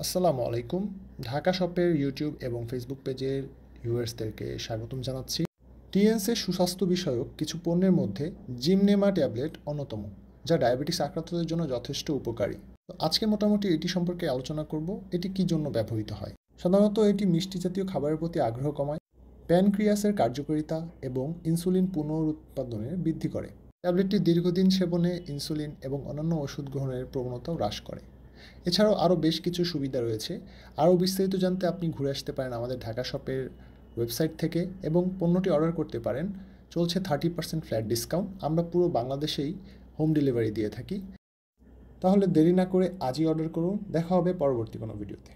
আসসালামু আলাইকুম। ঢাকা শপের ইউটিউব এবং ফেসবুক পেজের ভিউয়ার্সদেরকে স্বাগতম জানাচ্ছি। টিএনসের সুস্বাস্থ্য বিষয়ক কিছু পণ্যের মধ্যে জিমনেমা ট্যাবলেট অন্যতম, যা ডায়াবেটিস আক্রান্তদের জন্য যথেষ্ট উপকারী। তো আজকে মোটামুটি এটি সম্পর্কে আলোচনা করব, এটি কি জন্য ব্যবহৃত হয়। সাধারণত এটি মিষ্টি জাতীয় খাবারের প্রতি আগ্রহ কমায়, প্যানক্রিয়াসের কার্যকারিতা এবং ইনসুলিন পুনরুৎপাদনের বৃদ্ধি করে। ট্যাবলেটটি দীর্ঘদিন সেবনে ইনসুলিন এবং অন্যান্য ওষুধ গ্রহণের প্রবণতাও হ্রাস করে। এছাড়াও আরও বেশ কিছু সুবিধা রয়েছে। আরও বিস্তারিত জানতে আপনি ঘুরে আসতে পারেন আমাদের ঢাকা শপের ওয়েবসাইট থেকে এবং পণ্যটি অর্ডার করতে পারেন। চলছে থার্টি পার্সেন্ট ফ্ল্যাট ডিসকাউন্ট। আমরা পুরো বাংলাদেশেই হোম ডেলিভারি দিয়ে থাকি। তাহলে দেরি না করে আজই অর্ডার করুন। দেখা হবে পরবর্তী কোনো ভিডিওতে।